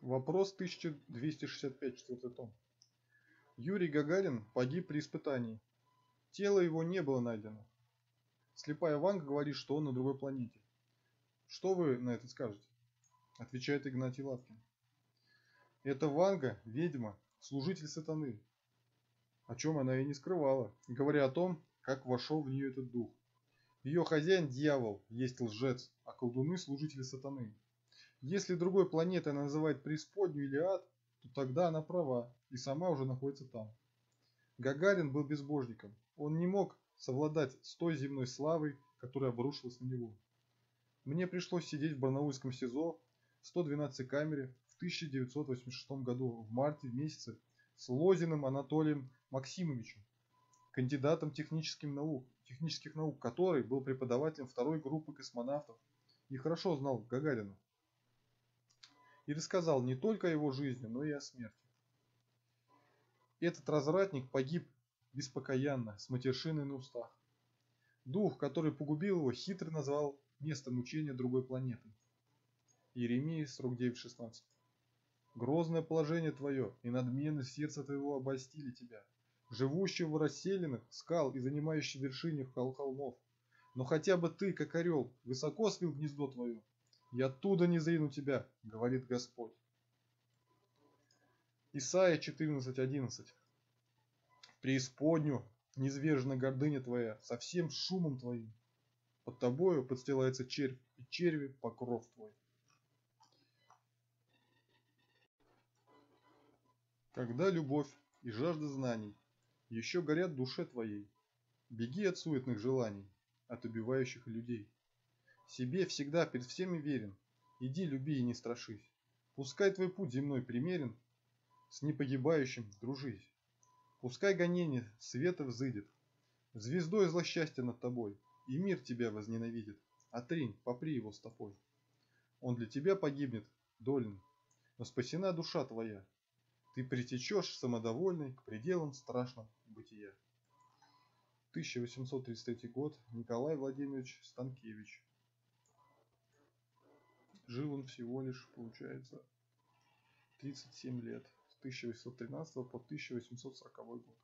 Вопрос 1265, четвертый том. Юрий Гагарин погиб при испытании. Тело его не было найдено. Слепая Ванга говорит, что он на другой планете. Что вы на это скажете? Отвечает Игнатий Лапкин. Это Ванга, ведьма, служитель сатаны. О чем она и не скрывала, говоря о том, как вошел в нее этот дух. Ее хозяин дьявол, есть лжец, а колдуны служители сатаны. Если другой планетой она называет преисподнюю или ад, то тогда она права и сама уже находится там. Гагарин был безбожником. Он не мог совладать с той земной славой, которая обрушилась на него. Мне пришлось сидеть в Барнаульском СИЗО в 112 камере в 1986 году в марте месяце с Лозиным Анатолием Максимовичем, кандидатом технических наук, технических наук, который был преподавателем второй группы космонавтов и хорошо знал Гагарина и рассказал не только о его жизни, но и о смерти. Этот развратник погиб беспокоянно, с матершиной на устах. Дух, который погубил его, хитро назвал место мучения другой планеты. Иеремия 49.16 Грозное положение твое и надменность сердца твоего обольстили тебя, живущего в расселенных скал и занимающий вершине холмов. Но хотя бы ты, как орел, высоко свил гнездо твое, и оттуда не заину тебя, говорит Господь. Исайя 14.11 Преисподню, низвержена гордыня твоя, со всем шумом твоим. Под тобою подстилается червь, и черви покров твой. Когда любовь и жажда знаний еще горят в душе твоей, беги от суетных желаний, от убивающих людей. Себе всегда перед всеми верен. Иди, люби и не страшись. Пускай твой путь земной примерен, с непогибающим дружись. Пускай гонение света взыдет, звездой злосчастья над тобой, и мир тебя возненавидит. Отринь, попри его стопой. Он для тебя погибнет, долин, но спасена душа твоя. Ты притечешь самодовольный к пределам страшным бытия. 1833 год. Николай Владимирович Станкевич. Жил он всего лишь, получается, 37 лет. С 1813 по 1840 год.